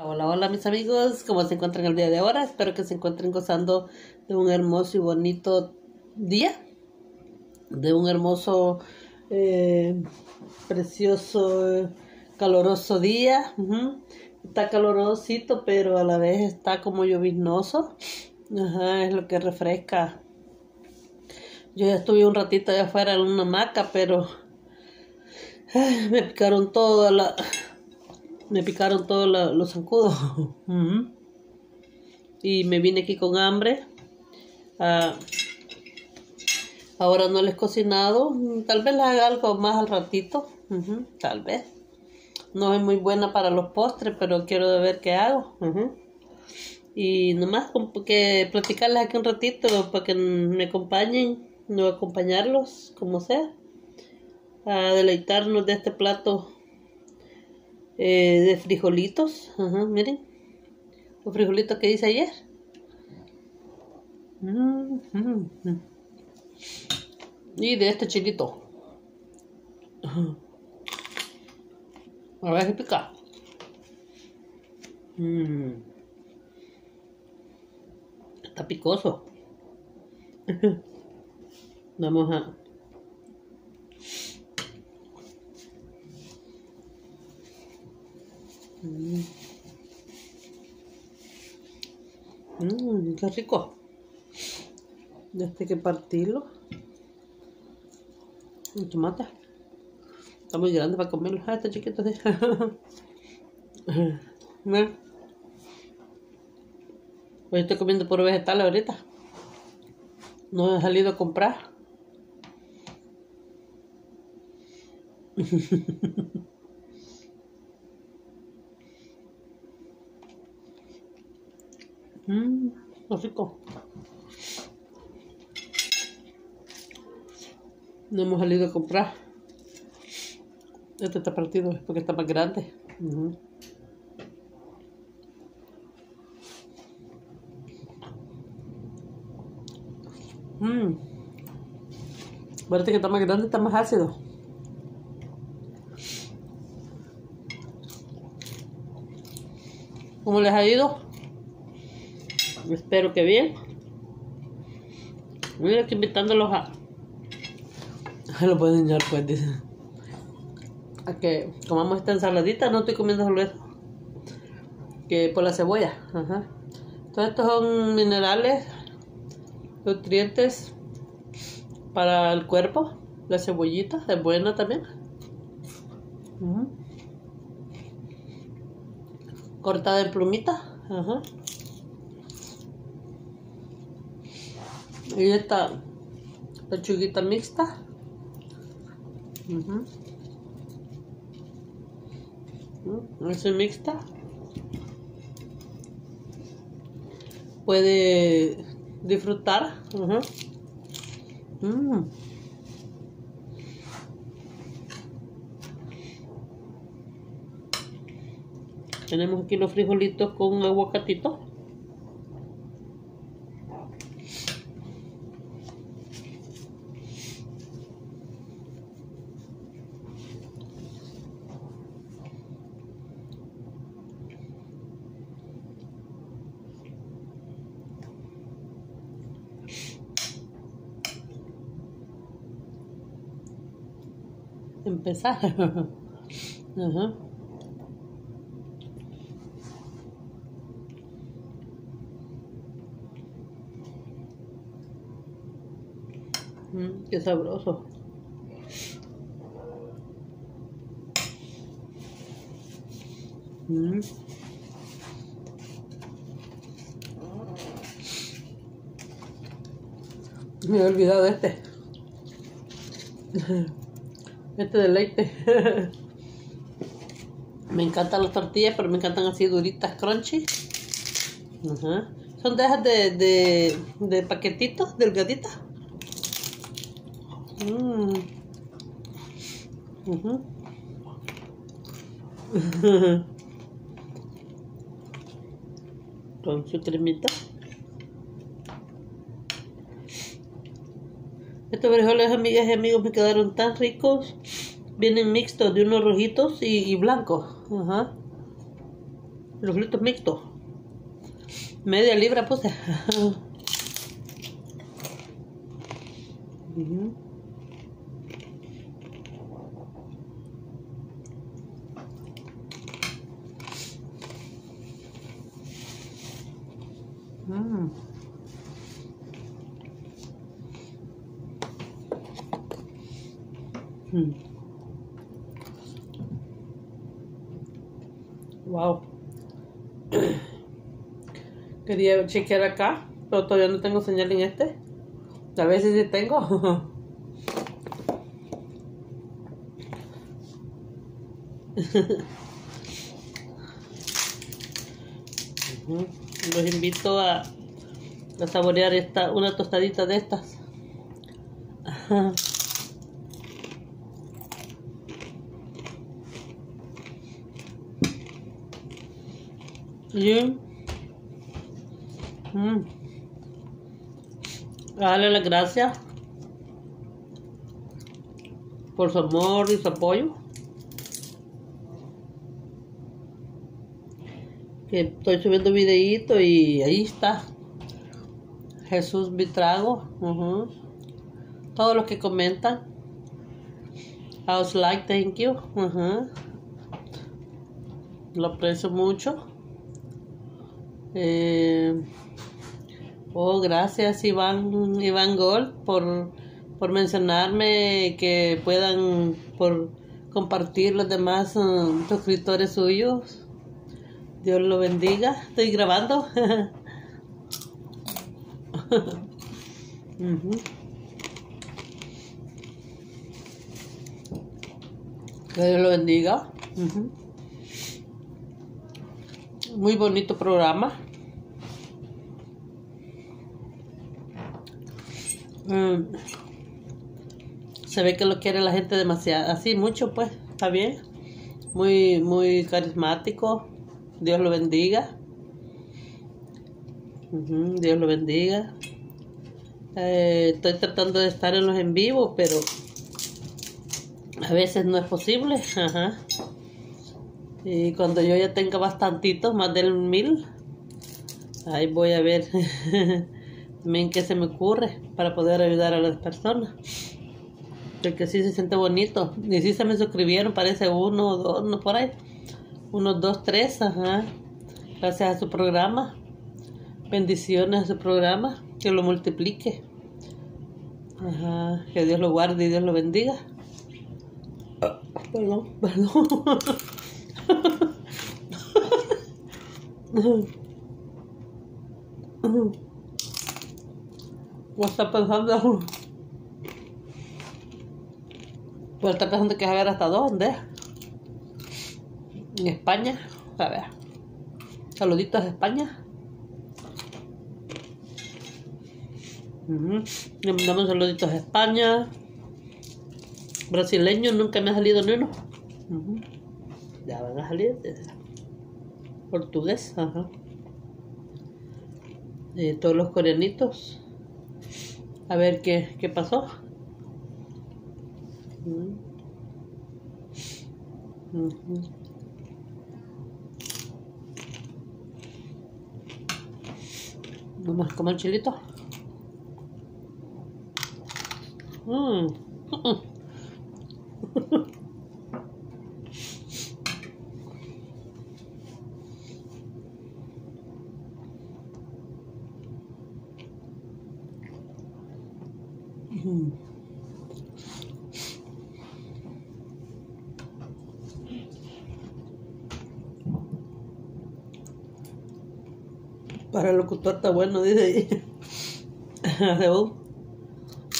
Hola, hola mis amigos, ¿cómo se encuentran el día de ahora? Espero que se encuentren gozando de un hermoso y bonito día, de un hermoso, eh, precioso, caloroso día. Está calorosito, pero a la vez está como lloviznoso. Ajá, es lo que refresca. Yo ya estuve un ratito allá afuera en una hamaca, pero me picaron toda la me picaron todos los zancudos. y me vine aquí con hambre. Ah, ahora no les he cocinado. Tal vez les haga algo más al ratito. Tal vez. No es muy buena para los postres, pero quiero ver qué hago. Y nomás que platicarles aquí un ratito para que me acompañen, no acompañarlos, como sea, a deleitarnos de este plato eh, de frijolitos. Ajá, miren. Los frijolitos que hice ayer. Mm, mm, mm. Y de este chiquito. A ver si pica. Está picoso. Vamos a Mmm, qué rico. Este que partirlo. Un tomate. Está muy grande para comerlo. Ah, está chiquito. ¿sí? Hoy estoy comiendo por vegetales ahorita. No he salido a comprar. Mmm, rico. No hemos salido a comprar. Este está partido porque está más grande. Mmm. Parece que está más grande, está más ácido. ¿Cómo les ha ido? Espero que bien. Mira aquí invitándolos a. Lo pueden enseñar pues, dice. A que comamos esta ensaladita, no estoy comiendo solo eso. Que por la cebolla. Ajá. Todos estos son minerales, nutrientes para el cuerpo. La cebollita es buena también. Cortada en plumita. Ajá. Y esta pechuguita mixta. Es mixta. Puede disfrutar. Mm. Tenemos aquí los frijolitos con aguacatito. Empezar. Mm, qué sabroso. Mm. Me he olvidado de este. Este deleite. me encantan las tortillas, pero me encantan así duritas, crunchy. Son de esas de, de, de paquetitos, delgaditas. Mm. Con su cremita. Estos frijoles, amigas y amigos, me quedaron tan ricos. Vienen mixtos de unos rojitos y, blancos. Ajá. Los fritos mixtos. Media libra puse. Ujú. Mm. Mm. Wow. Quería chequear acá, pero todavía no tengo señal en este. A veces sí tengo. Los invito a, a saborear esta, una tostadita de estas. Y mm, darle las gracias por su amor y su apoyo. Que estoy subiendo videíto y ahí está. Jesús Vitrago. ujú. Todos los que comentan. I was like, thank you. ujú. Lo aprecio mucho. Eh, oh, gracias Iván, Iván Gold por, por mencionarme que puedan por compartir los demás um, suscriptores suyos. Dios lo bendiga. Estoy grabando. Dios lo bendiga. Muy bonito programa. Mm. Se ve que lo quiere la gente demasiado, así mucho pues, está bien. Muy, muy carismático. Dios lo bendiga. Dios lo bendiga. Eh, estoy tratando de estar en los en vivo, pero a veces no es posible. Ajá. Y cuando yo ya tenga bastantitos, más del mil, ahí voy a ver también qué se me ocurre para poder ayudar a las personas. Porque sí se siente bonito. Y sí se me suscribieron, parece uno o dos, no por ahí. Uno, dos, tres, ajá. Gracias a su programa. Bendiciones a su programa. Que lo multiplique. Ajá. Que Dios lo guarde y Dios lo bendiga. Ah, Perdón, perdón. Pues está pensando. Pues está pensando que es a ver hasta dónde. En España. A ver. Saluditos a España. Ujú. Le mandamos saluditos España. Brasileño nunca me ha salido ni uno. Ujú. Ya van a salir. Portugués, ajá. Eh, todos los coreanitos. A ver qué, qué pasó. Mm. Ujú. Vamos a comer chilito. Mm. Para el locutor está bueno, dice. Raúl.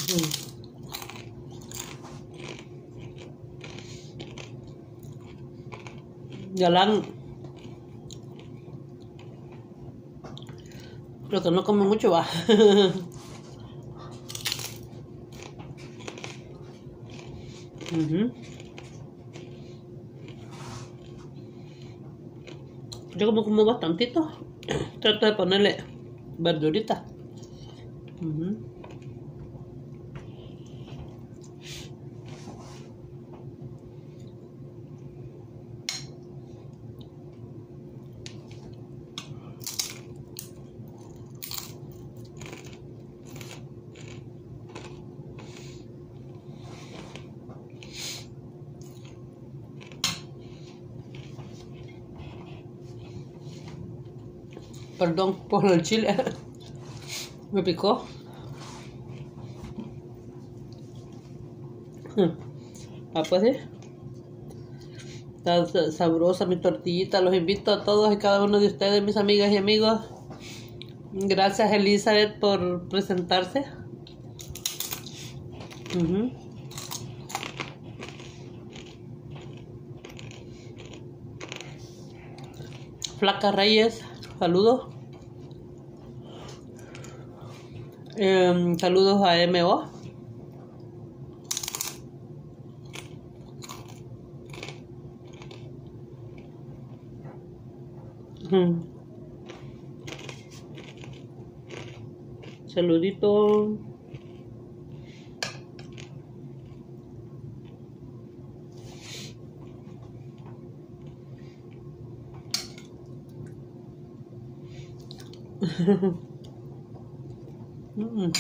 Galán. Lo que no come mucho va. Yo como como bastantito. Trato de ponerle verdurita. Ujú. Perdón por el chile. Me picó. Ah, pues sí. Está sabrosa mi tortillita. Los invito a todos y cada uno de ustedes, mis amigas y amigos. Gracias Elizabeth por presentarse. Flaca Reyes, saludos. Em, saludos a MO. Saludito. Mm.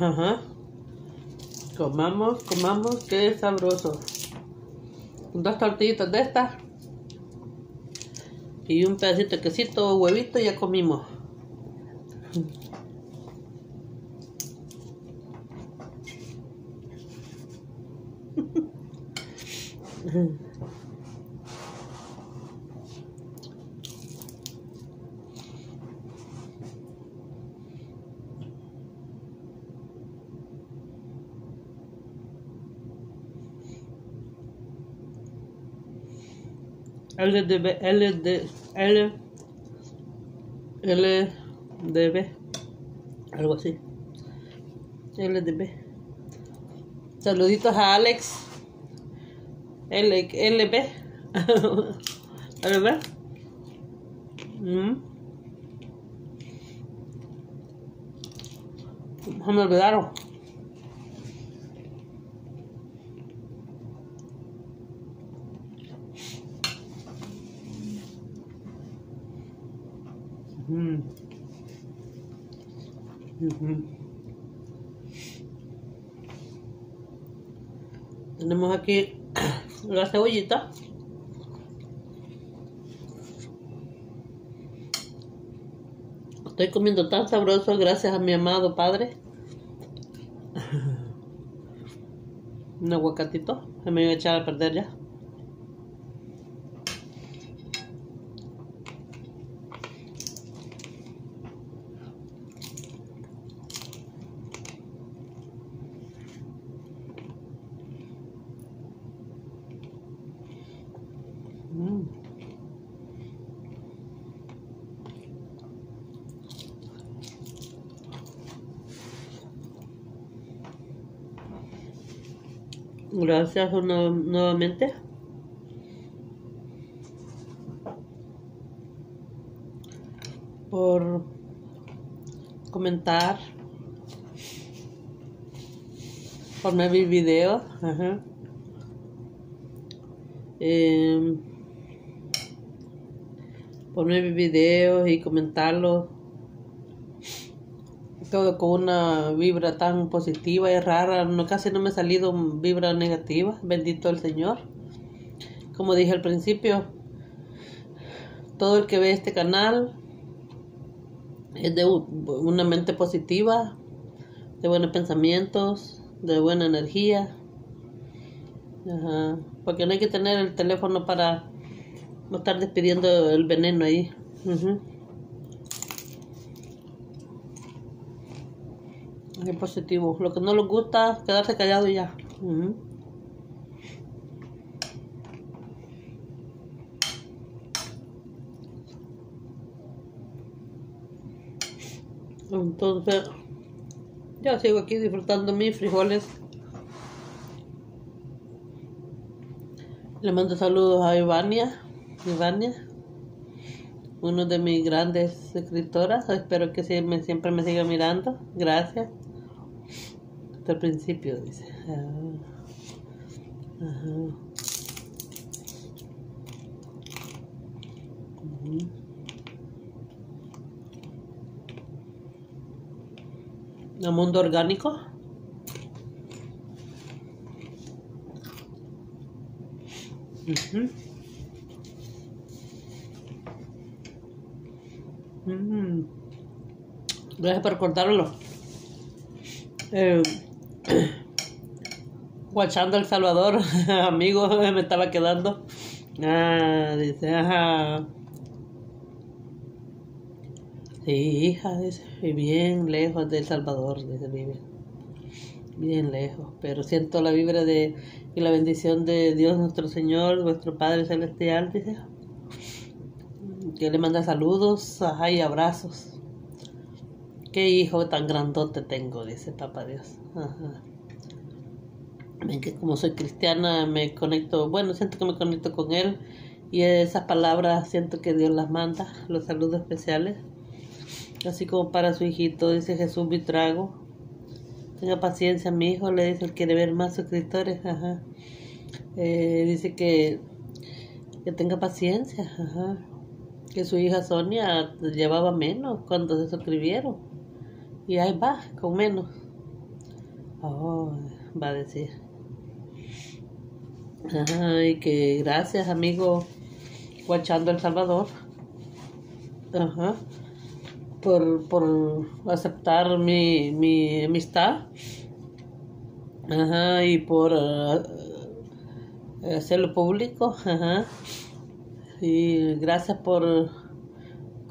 Ajá. Comamos, comamos, qué sabroso. Dos tortillitas de estas. Y un pedacito de quesito, huevito, ya comimos. LDB, LD, L, LDB, algo así. LDB. Saluditos a Alex. L, LB. LB. Mm. No me olvidaron. Mm. Tenemos aquí la cebollita. Estoy comiendo tan sabroso gracias a mi amado padre. Un aguacatito. Se me iba a echar a perder ya. Gracias nuevamente. Por comentar. Por ver mi video. Eh, por ver videos y comentarlos todo con una vibra tan positiva y rara, no casi no me ha salido vibra negativa, bendito el Señor. Como dije al principio, todo el que ve este canal es de una mente positiva, de buenos pensamientos, de buena energía. Porque no hay que tener el teléfono para estar despidiendo el veneno ahí. Positivo. Lo que no les gusta, quedarse callado y ya. Entonces, ya sigo aquí disfrutando mis frijoles. Le mando saludos a Ivania. Ivania, uno de mis grandes escritoras. Espero que siempre me siga mirando. Gracias al principio, dice. Ajá. a Mundo Orgánico. Ujú. Mm. Gracias por contarlo. Eh, guachando El Salvador, amigo, me estaba quedando. Ah, dice, ajá. Sí, hija, dice, bien lejos de El Salvador, dice, vive. Bien lejos, pero siento la vibra de y la bendición de Dios nuestro Señor, nuestro Padre Celestial, dice. Que le manda saludos, ajá, y abrazos. Qué hijo tan grandote tengo, dice Papá Dios. Ajá. Que como soy cristiana me conecto, bueno, siento que me conecto con Él y esas palabras siento que Dios las manda, los saludos especiales. Así como para su hijito, dice Jesús Vitrago. Tenga paciencia, mi hijo, le dice, él quiere ver más suscriptores. Ajá. Eh, dice que, que tenga paciencia, ajá. Que su hija Sonia llevaba menos cuando se suscribieron. Y ahí va, con menos. Oh, va a decir. Ajá, y que gracias, amigo, Guachando El Salvador. Ajá por, por aceptar mi, mi amistad. Ajá, y por uh, hacerlo público. Ajá. Y gracias por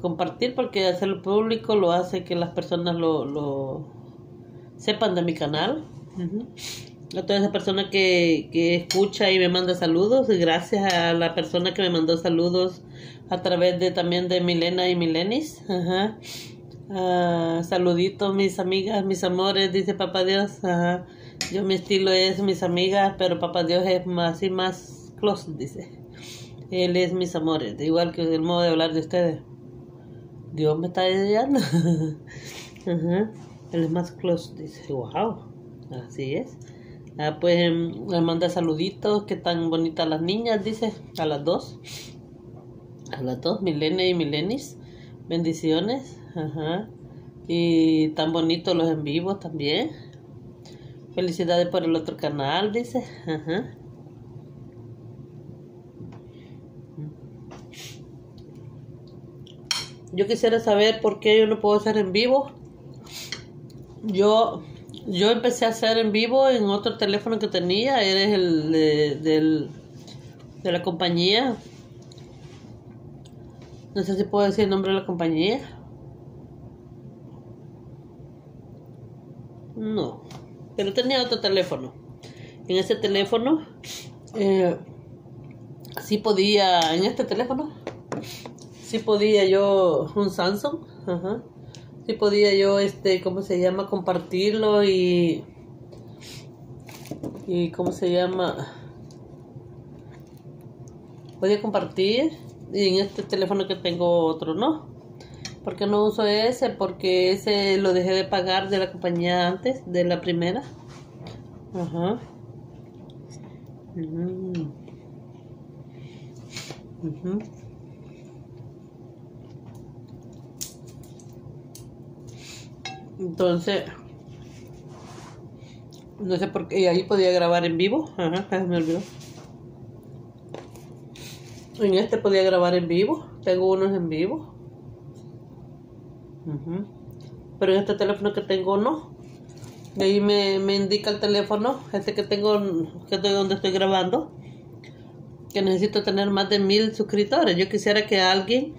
compartir, porque hacerlo público lo hace que las personas lo, lo sepan de mi canal. A toda esa persona que, que escucha y me manda saludos, y gracias a la persona que me mandó saludos a través de también de Milena y Milenis. Ajá. Ah, saluditos mis amigas, mis amores, dice Papá Dios. Ajá. Yo mi estilo es mis amigas, pero Papá Dios es más y más close, dice. Él es mis amores, igual que el modo de hablar de ustedes. Dios me está ayudando. Ajá. Él es más close, dice. Wow, así es. Ah, pues me manda saluditos, que tan bonitas las niñas, dice, a las dos. A las dos, Milena y Milenis. Bendiciones. Ajá. Y tan bonitos los en vivo también. Felicidades por el otro canal, dice. Ajá. Yo quisiera saber por qué yo no puedo hacer en vivo. Yo, yo empecé a hacer en vivo en otro teléfono que tenía. Eres el de, del, de la compañía no sé si puedo decir el nombre de la compañía. No. Pero tenía otro teléfono. En ese teléfono, eh, sí podía, en este teléfono, sí podía yo, un Samsung, ajá, sí podía yo, este, ¿cómo se llama? Compartirlo y, y, ¿cómo se llama? Podía compartir y en este teléfono que tengo otro no. porque no uso ese? Porque ese lo dejé de pagar de la compañía antes, de la primera. Ajá. Entonces, no sé por qué, ahí podía grabar en vivo. Ajá, me olvidó. En este podía grabar en vivo. Tengo unos en vivo. Pero en este teléfono que tengo no. Ahí me, me, indica el teléfono, este que tengo, que estoy donde estoy grabando, que necesito tener más de mil suscriptores. Yo quisiera que alguien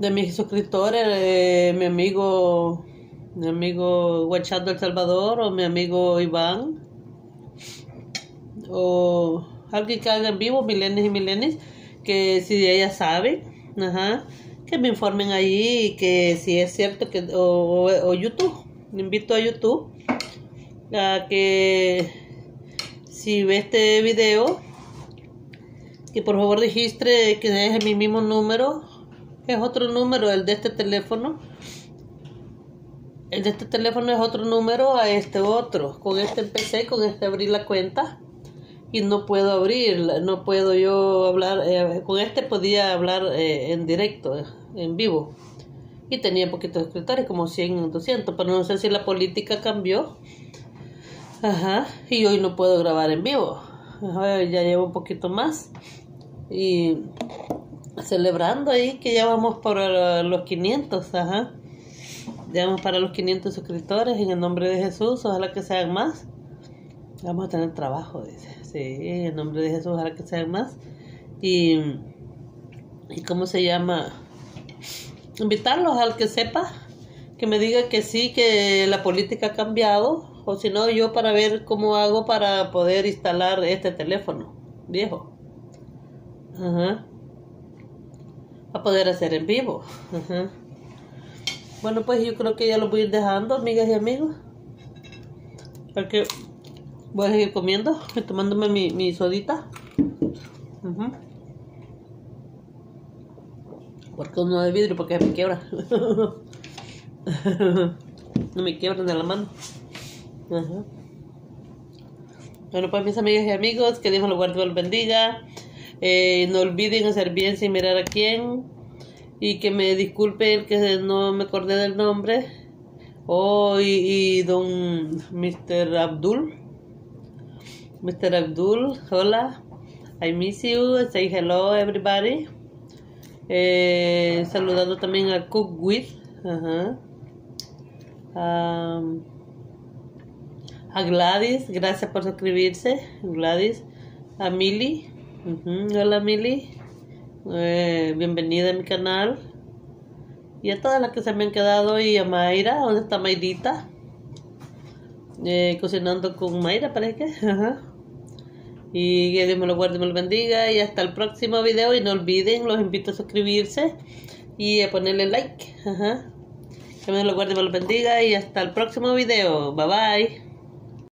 de mis suscriptores, eh, mi amigo, mi amigo Guachando El Salvador o mi amigo Iván, o alguien que haga en vivo, milenios y milenios, que si ella sabe, ajá, que me informen ahí que si es cierto que, o, YouTube, me invito a YouTube, a que si ve este video, que por favor registre, que deje mi mismo número, es otro número, el de este teléfono, el de este teléfono es otro número a este otro. Con este empecé, con este abrí la cuenta y no puedo abrir, no puedo yo hablar, eh, con este podía hablar eh, en directo, en vivo, y tenía poquitos escritores, como 100, 200, pero no sé si la política cambió. Ajá, y hoy no puedo grabar en vivo. ya llevo un poquito más. Y celebrando ahí que ya vamos por los 500, ajá. Ya vamos para los 500 suscriptores en el nombre de Jesús, ojalá que sean más. Vamos a tener trabajo, dice. Sí, en el nombre de Jesús, ojalá que sean más. Y, y cómo se llama, invitarlos al que sepa, que me diga que sí, que la política ha cambiado, o si no, yo para ver cómo hago para poder instalar este teléfono viejo. Ajá. Poder hacer en vivo. Bueno, pues yo creo que ya lo voy a ir dejando, amigas y amigos. Porque voy a seguir comiendo y tomándome mi, mi sodita. Porque uno de vidrio, porque me quiebra. no me quiebran de la mano. Bueno, pues mis amigas y amigos, que Dios los guarde y los bendiga. Eh, no olviden hacer bien sin mirar a quién. Y que me disculpe el que no me acordé del nombre. Oh, y, don Mr. Abdul. Mr. Abdul, hola. I miss you. Say hello, everybody. Eh, saludando también a Cook With. a Gladys, gracias por suscribirse. Gladys. A Mili. Hola Mili. Eh, bienvenida a mi canal. Y a todas las que se me han quedado. Y a Mayra. ¿Dónde está Mayrita? Eh, cocinando con Mayra, parece que. Ajá. Y que Dios me lo guarde y me lo bendiga. Y hasta el próximo video. Y no olviden, los invito a suscribirse y a ponerle like. Ajá. Que me lo guarde y me lo bendiga. Y hasta el próximo video. Bye bye.